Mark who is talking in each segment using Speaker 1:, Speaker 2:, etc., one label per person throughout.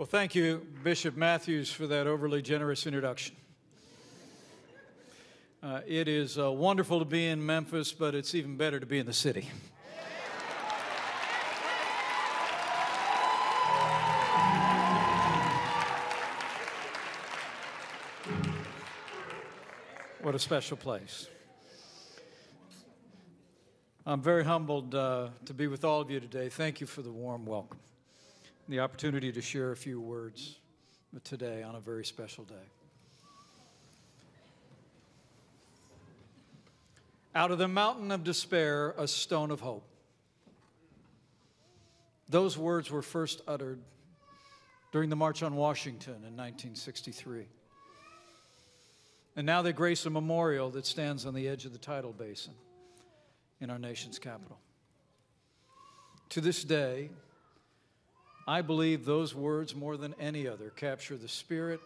Speaker 1: Well, thank you, Bishop Matthews, for that overly generous introduction. Uh, it is uh, wonderful to be in Memphis, but it's even better to be in the city. What a special place. I'm very humbled uh, to be with all of you today. Thank you for the warm welcome, the opportunity to share a few words today on a very special day. Out of the mountain of despair, a stone of hope. Those words were first uttered during the March on Washington in 1963. And now they grace a memorial that stands on the edge of the tidal basin in our nation's capital. To this day, I believe those words, more than any other, capture the spirit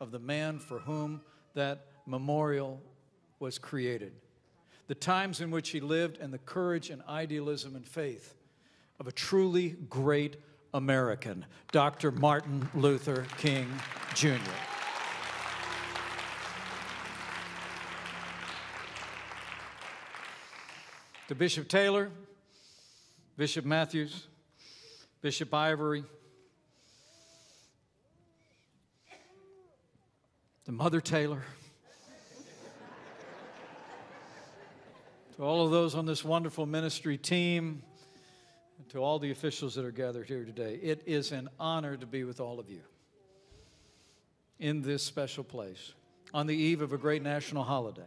Speaker 1: of the man for whom that memorial was created, the times in which he lived, and the courage and idealism and faith of a truly great American, Dr. Martin Luther King Jr. to Bishop Taylor, Bishop Matthews, Bishop Ivory, to Mother Taylor, to all of those on this wonderful ministry team, and to all the officials that are gathered here today. It is an honor to be with all of you in this special place on the eve of a great national holiday.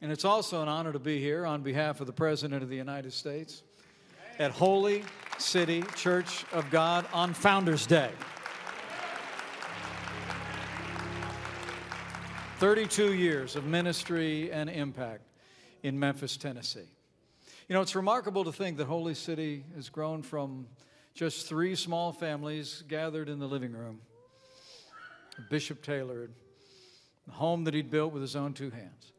Speaker 1: And it's also an honor to be here on behalf of the President of the United States at Holy City Church of God on Founders Day. 32 years of ministry and impact in Memphis, Tennessee. You know, it's remarkable to think that Holy City has grown from just three small families gathered in the living room. Bishop Taylor, the home that he'd built with his own two hands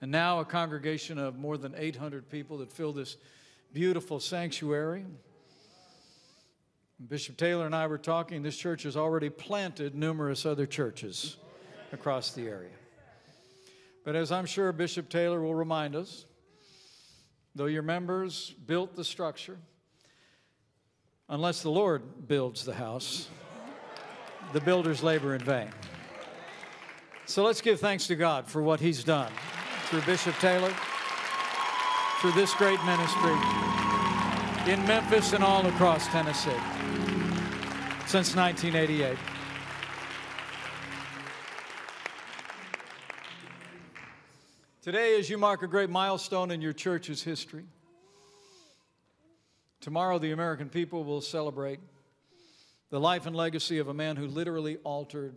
Speaker 1: and now a congregation of more than 800 people that fill this beautiful sanctuary. Bishop Taylor and I were talking, this church has already planted numerous other churches across the area. But as I'm sure Bishop Taylor will remind us, though your members built the structure, unless the Lord builds the house, the builders labor in vain. So let's give thanks to God for what He's done through Bishop Taylor, through this great ministry in Memphis and all across Tennessee since 1988. Today, as you mark a great milestone in your church's history, tomorrow the American people will celebrate the life and legacy of a man who literally altered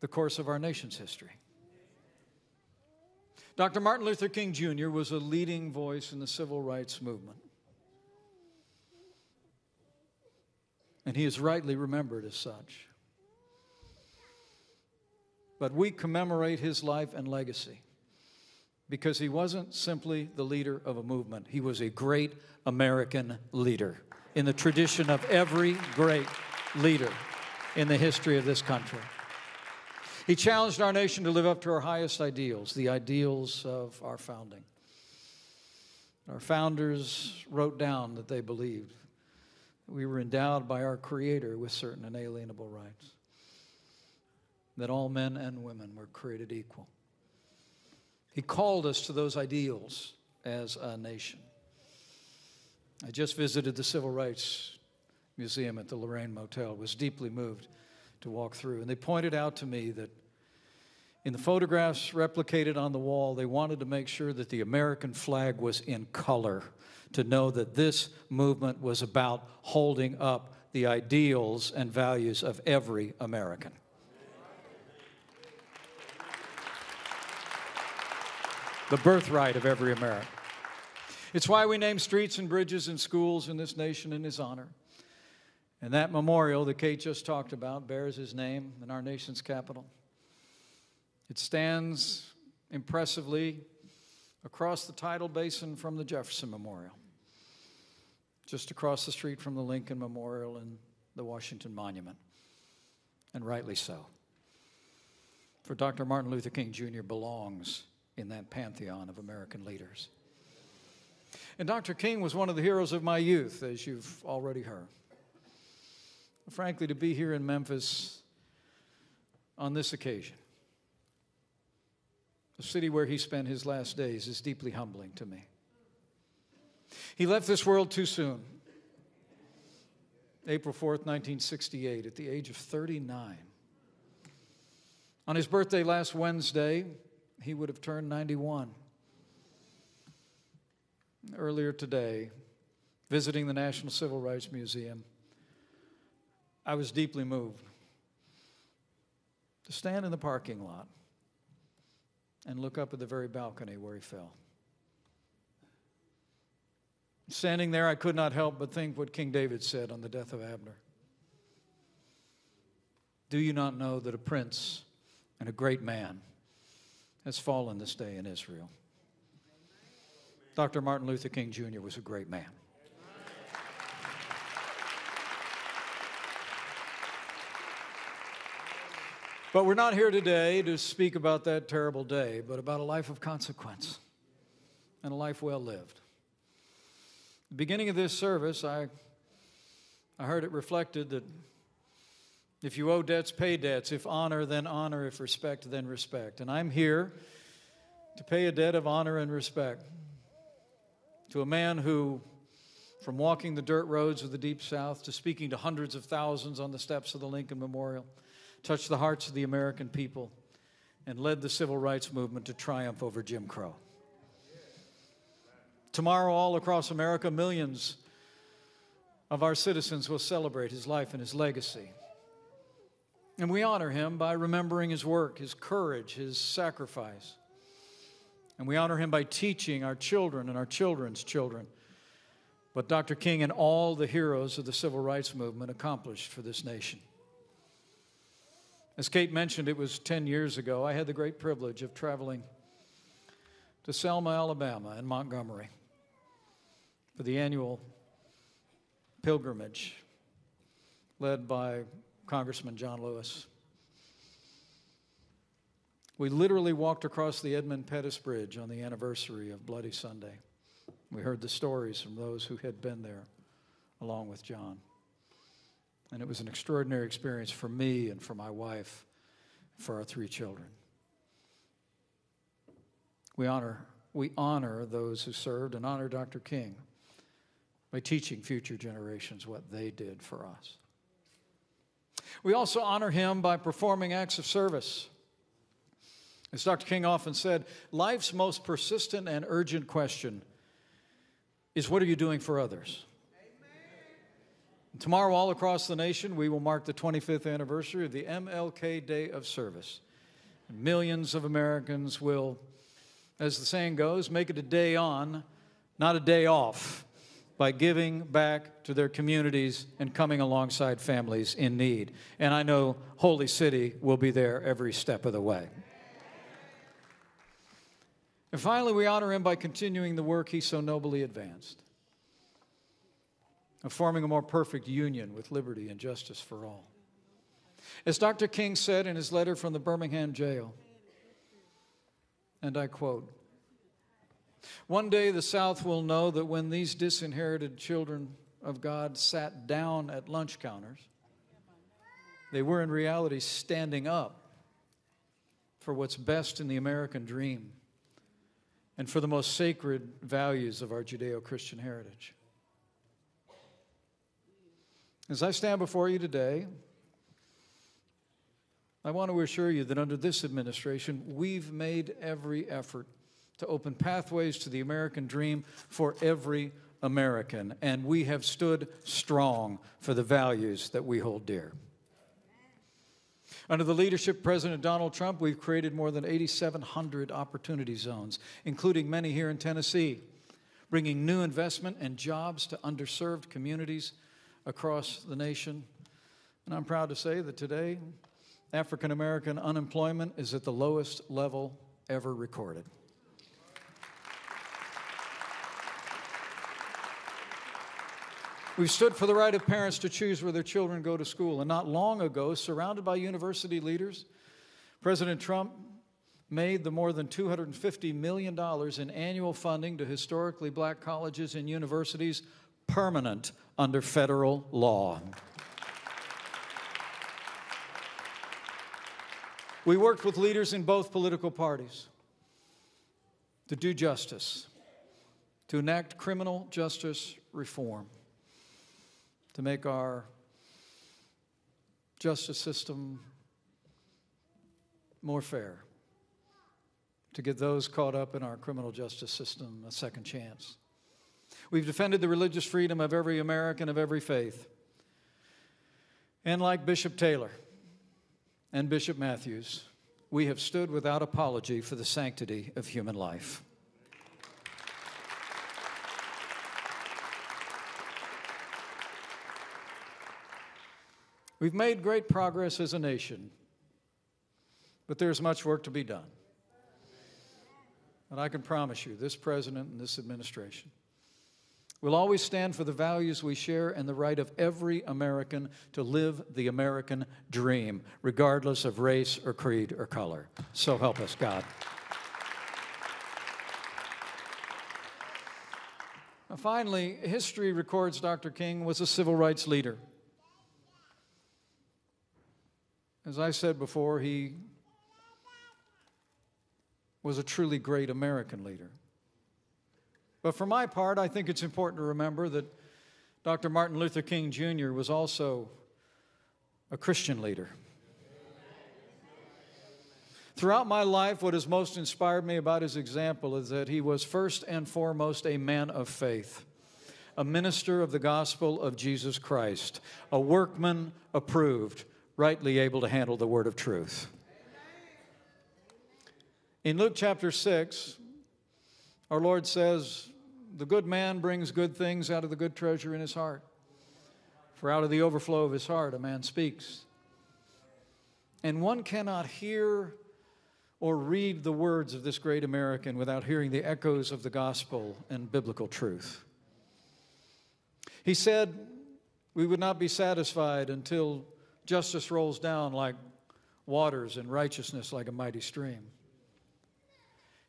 Speaker 1: the course of our nation's history. Dr. Martin Luther King Jr. was a leading voice in the civil rights movement. And he is rightly remembered as such. But we commemorate his life and legacy because he wasn't simply the leader of a movement, he was a great American leader in the tradition of every great leader in the history of this country. He challenged our nation to live up to our highest ideals, the ideals of our founding. Our founders wrote down that they believed we were endowed by our Creator with certain inalienable rights, that all men and women were created equal. He called us to those ideals as a nation. I just visited the Civil Rights Museum at the Lorraine Motel, was deeply moved to walk through. And they pointed out to me that in the photographs replicated on the wall, they wanted to make sure that the American flag was in color to know that this movement was about holding up the ideals and values of every American. The birthright of every American. It's why we name streets and bridges and schools in this nation in his honor. And that memorial that Kate just talked about bears his name in our nation's capital. It stands impressively across the tidal basin from the Jefferson Memorial. just across the street from the Lincoln Memorial and the Washington Monument, and rightly so. For Dr. Martin Luther King Jr. belongs in that pantheon of American leaders. And Dr. King was one of the heroes of my youth, as you've already heard. Frankly, to be here in Memphis on this occasion, a city where he spent his last days, is deeply humbling to me. He left this world too soon. April 4th, 1968, at the age of 39. On his birthday last Wednesday, he would have turned 91. Earlier today, visiting the National Civil Rights Museum, I was deeply moved to stand in the parking lot and look up at the very balcony where he fell. Standing there, I could not help but think what King David said on the death of Abner. Do you not know that a prince and a great man has fallen this day in Israel? Dr. Martin Luther King Jr. was a great man. But we're not here today to speak about that terrible day, but about a life of consequence and a life well lived. The beginning of this service, I, I heard it reflected that if you owe debts, pay debts. If honor, then honor. If respect, then respect. And I'm here to pay a debt of honor and respect to a man who, from walking the dirt roads of the Deep South to speaking to hundreds of thousands on the steps of the Lincoln Memorial, touched the hearts of the American people, and led the civil rights movement to triumph over Jim Crow. Tomorrow, all across America, millions of our citizens will celebrate his life and his legacy. And we honor him by remembering his work, his courage, his sacrifice. And we honor him by teaching our children and our children's children what Dr. King and all the heroes of the civil rights movement accomplished for this nation. As Kate mentioned, it was 10 years ago. I had the great privilege of traveling to Selma, Alabama, and Montgomery for the annual pilgrimage led by Congressman John Lewis. We literally walked across the Edmund Pettus Bridge on the anniversary of Bloody Sunday. We heard the stories from those who had been there along with John. And it was an extraordinary experience for me and for my wife, for our three children. We honor, we honor those who served and honor Dr. King by teaching future generations what they did for us. We also honor him by performing acts of service. As Dr. King often said, life's most persistent and urgent question is what are you doing for others? Tomorrow, all across the nation, we will mark the 25th anniversary of the MLK Day of Service. Millions of Americans will, as the saying goes, make it a day on, not a day off, by giving back to their communities and coming alongside families in need. And I know Holy City will be there every step of the way. And finally, we honor him by continuing the work he so nobly advanced of forming a more perfect union with liberty and justice for all. As Dr. King said in his letter from the Birmingham jail, and I quote, one day the South will know that when these disinherited children of God sat down at lunch counters, they were in reality standing up for what's best in the American dream and for the most sacred values of our Judeo Christian heritage. As I stand before you today, I want to assure you that under this administration, we've made every effort to open pathways to the American dream for every American, and we have stood strong for the values that we hold dear. Under the leadership of President Donald Trump, we've created more than 8,700 opportunity zones, including many here in Tennessee, bringing new investment and jobs to underserved communities across the nation. And I'm proud to say that today, African American unemployment is at the lowest level ever recorded. We've stood for the right of parents to choose where their children go to school. And not long ago, surrounded by university leaders, President Trump made the more than $250 million in annual funding to historically black colleges and universities permanent under federal law. We worked with leaders in both political parties to do justice, to enact criminal justice reform, to make our justice system more fair, to give those caught up in our criminal justice system a second chance. We've defended the religious freedom of every American of every faith. And like Bishop Taylor and Bishop Matthews, we have stood without apology for the sanctity of human life. We've made great progress as a nation, but there's much work to be done. And I can promise you, this president and this administration will always stand for the values we share and the right of every American to live the American dream, regardless of race or creed or color. So help us, God. Finally, history records Dr. King was a civil rights leader. As I said before, he was a truly great American leader. But for my part, I think it's important to remember that Dr. Martin Luther King Jr. was also a Christian leader. Throughout my life, what has most inspired me about his example is that he was first and foremost a man of faith, a minister of the gospel of Jesus Christ, a workman approved, rightly able to handle the word of truth. In Luke chapter 6, our Lord says, the good man brings good things out of the good treasure in his heart. For out of the overflow of his heart, a man speaks. And one cannot hear or read the words of this great American without hearing the echoes of the gospel and biblical truth. He said, We would not be satisfied until justice rolls down like waters and righteousness like a mighty stream.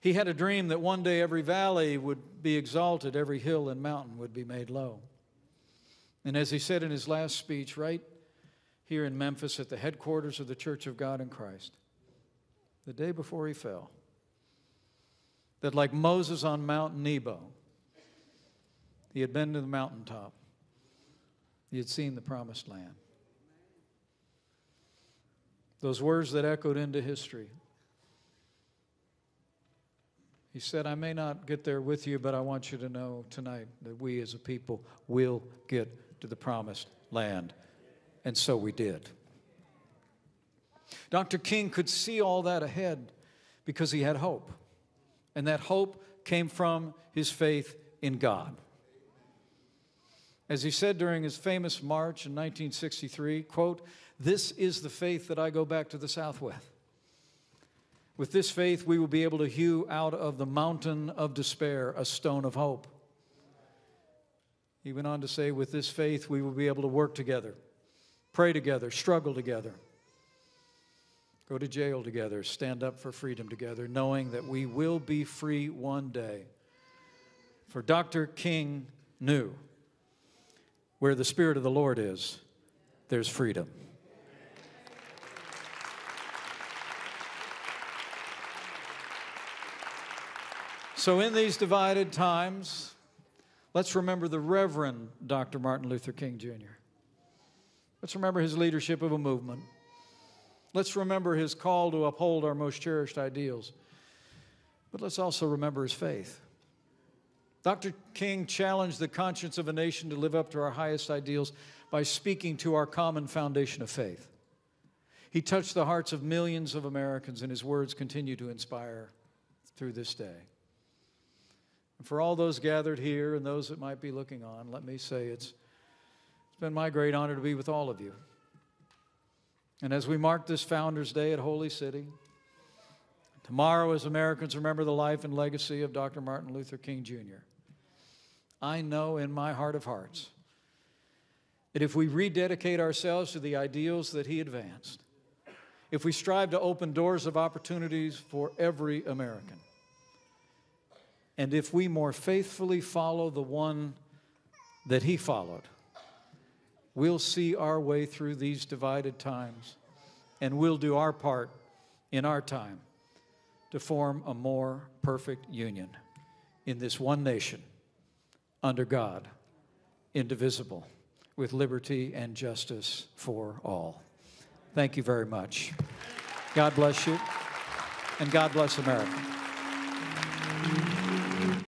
Speaker 1: He had a dream that one day every valley would be exalted, every hill and mountain would be made low. And as he said in his last speech, right here in Memphis at the headquarters of the Church of God in Christ, the day before he fell, that like Moses on Mount Nebo, he had been to the mountaintop, he had seen the promised land. Those words that echoed into history he said, I may not get there with you, but I want you to know tonight that we as a people will get to the promised land. And so we did. Dr. King could see all that ahead because he had hope. And that hope came from his faith in God. As he said during his famous march in 1963, quote, this is the faith that I go back to the South with. With this faith, we will be able to hew out of the mountain of despair a stone of hope. He went on to say, with this faith, we will be able to work together, pray together, struggle together, go to jail together, stand up for freedom together, knowing that we will be free one day. For Dr. King knew where the Spirit of the Lord is, there's freedom. So, in these divided times, let's remember the Reverend Dr. Martin Luther King Jr. Let's remember his leadership of a movement. Let's remember his call to uphold our most cherished ideals. But let's also remember his faith. Dr. King challenged the conscience of a nation to live up to our highest ideals by speaking to our common foundation of faith. He touched the hearts of millions of Americans, and his words continue to inspire through this day. And for all those gathered here and those that might be looking on, let me say it's, it's been my great honor to be with all of you. And as we mark this Founders Day at Holy City, tomorrow, as Americans remember the life and legacy of Dr. Martin Luther King Jr., I know in my heart of hearts that if we rededicate ourselves to the ideals that he advanced, if we strive to open doors of opportunities for every American, and if we more faithfully follow the one that he followed, we'll see our way through these divided times and we'll do our part in our time to form a more perfect union in this one nation under God, indivisible, with liberty and justice for all. Thank you very much. God bless you, and God bless America.